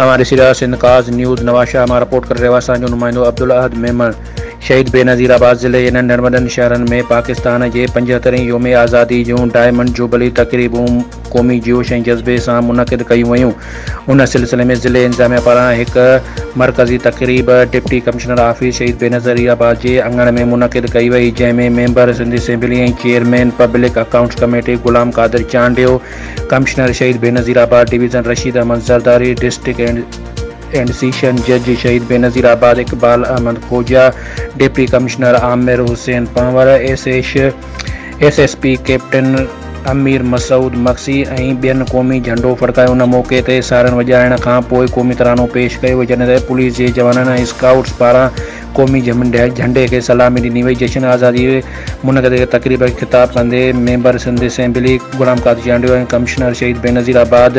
हमारे सिरा सिंधकाज न्यूज़ नवाशाह हमारा रिपोर्ट कर रहे असांजो नुमाइंदो अब्दुल अहद मेमन शहीद बेनज़ीराबाद ज़िले इन नर्मदन शहरनि में पाकिस्तान जे पंजहतरहें योम आज़ादी जूं डायमंड जुबली तक़रीबूं क़ौमी जोश ऐं जज़्बे सां मुनक़िद कयूं वयूं। उन सिलसिले में ज़िले इंतिज़ामिया पारां हिकु मरकज़ी तक़रीब डिप्टी कमिश्नर ऑफ़िस शहीद बेनज़ीराबाद जे अङण में मुनक़िद कई वई जंहिंमें member Sindh assembly chairman, public accounts committee Ghulam Qadir Chandio, commissioner Shaheed Benazirabad division, Rashid Ahmed Zardari district and and session जज Shaheed Benazirabad Iqbal Ahmed Khoja deputy commissioner Amir Hussain Panwar S S S S P captain Amir Masood Maksi ऐं क़ौमी झंडो फड़कायो उन मौक़े ते सारन वॼाइण खां पोइ क़ौमी तरानो पेश कयो। पुलिस जे जवाननि स्काउट्स पारां क़ौमी झंडे खे सलामी ॾिनी वई। जशन आज़ादी मुनक़द तक़रीब ख़िताब कंदे member Sindh assembly Ghulam Qadir Chandio commissioner Shaheed Benazirabad